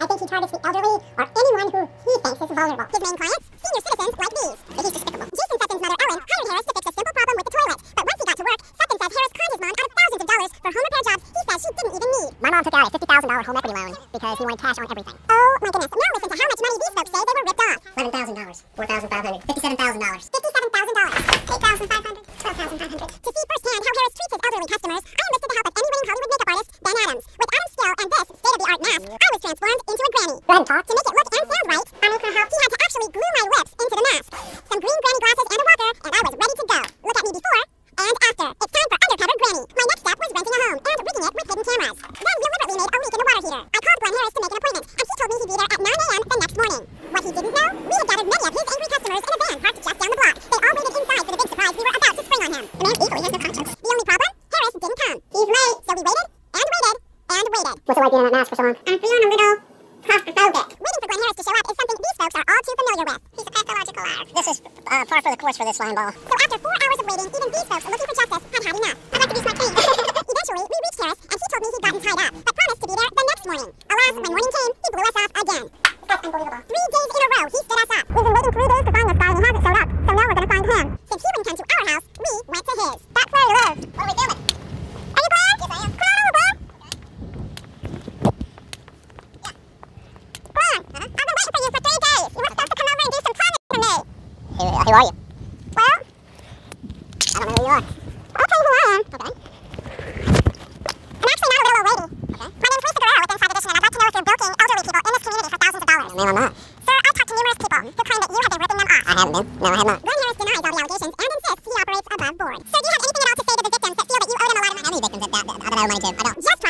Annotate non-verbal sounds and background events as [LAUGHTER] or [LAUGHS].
I think he targets the elderly or anyone who he thinks is vulnerable. His main clients? Senior citizens like these. But he's despicable. Jason Sutton's mother, Ellen, hired Harris to fix a simple problem with the toilet. But once he got to work, Sutton says Harris conned his mom out of thousands of dollars for home repair jobs he says she didn't even need. My mom took out a $50,000 home equity loan because he wanted cash on everything. Oh my goodness. Now listen to how much money these folks say they were ripped off. $11,000, $4,500, $57,000. $57,000, $8,500, $12,500. To see firsthand how Harris treats his elderly customers, I enlisted the help of Emmy-winning Hollywood into a granny. Go ahead and talk. To make it look and sound right, her help. He had to actually glue my lips into the mask. Some green granny glasses and a walker, and I was ready to go. Look at me before and after. It's time for Undercover Granny. My next step was renting a home and rigging it with hidden cameras. Then deliberately made a leak in the water heater. I called Glenn Harris to make an appointment, and he told me he'd be there at 9 a.m. the next morning. What he didn't know, we had gathered many of his angry customers in a van parked just down the block. They all waited inside for the big surprise we were about to spring on him. The man equally has no conscience. The only problem? Harris didn't come. He's late, so we waited and waited and waited. What's it like being in that mask for so long? I'm feeling a little claustrophobic. Waiting for Glenn Harris to show up is something these folks are all too familiar with. He's a pathological liar. This is uh, par for the course for this slime ball. So after four hours of waiting, even these folks looking for justice had had enough. I'd like to be smart too. [LAUGHS] Eventually, we reached Harris, and he told me he'd gotten tied up, but promised to be there the next morning. Alas, when morning came, he blew us off again. That's unbelievable. Three days in a row, he stood us up. We've been waiting three days to find this guy, and he hasn't showed up. So now we're gonna find him. Since he wouldn't come to our house, we went to his. That's where he lives. What are we doing? Are you Glenn? Yes, I am. Come on over, Glenn. Glenn, I've been waiting for you for three days. You were supposed to come over and do some plumbing for me. Who, who are you? Well, I don't know who you are. I'll tell you who I am. Okay. I'm actually not a little old lady. Okay. My name's Lisa Guerrero with Inside Edition, and I'd like to know if you're bilking elderly people in this community for thousands of dollars. No, I'm not. Sir, I've talked to numerous people who claim that you have been ripping them off. I haven't been. No, I have not. Glenn Harris denies all the allegations and insists he operates above board. Sir, do you have anything at all to say to the victims that feel that you owe them a lot of money? Any victims that, that, that I don't owe money to. I don't. Just